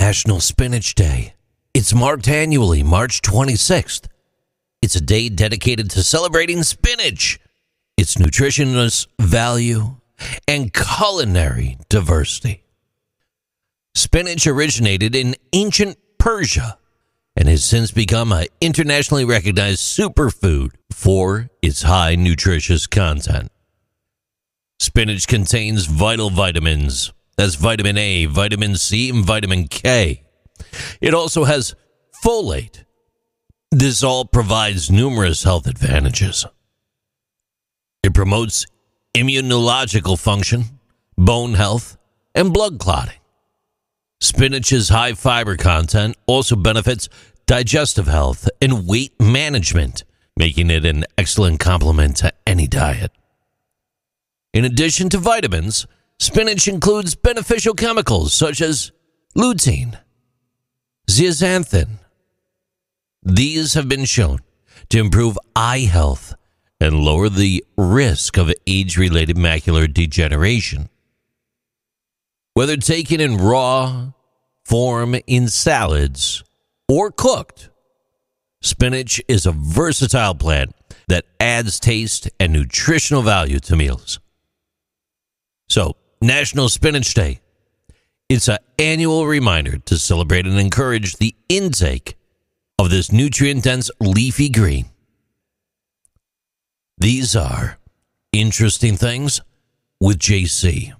National Spinach Day. It's marked annually March 26th. It's a day dedicated to celebrating spinach, its nutritionist value, and culinary diversity. Spinach originated in ancient Persia and has since become an internationally recognized superfood for its high nutritious content. Spinach contains vital vitamins. That's vitamin A, vitamin C, and vitamin K. It also has folate. This all provides numerous health advantages. It promotes immunological function, bone health, and blood clotting. Spinach's high fiber content also benefits digestive health and weight management, making it an excellent complement to any diet. In addition to vitamins, spinach includes beneficial chemicals such as lutein, zeaxanthin. These have been shown to improve eye health and lower the risk of age related macular degeneration. Whether taken in raw form in salads or cooked, spinach is a versatile plant that adds taste and nutritional value to meals. So, National Spinach Day. It's an annual reminder to celebrate and encourage the intake of this nutrient dense leafy green. These are interesting things with JC.